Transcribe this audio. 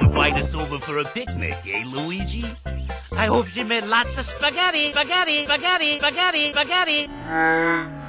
Invite us over for a picnic, eh, Luigi? I hope you made lots of spaghetti, spaghetti, spaghetti, spaghetti, spaghetti. Uh,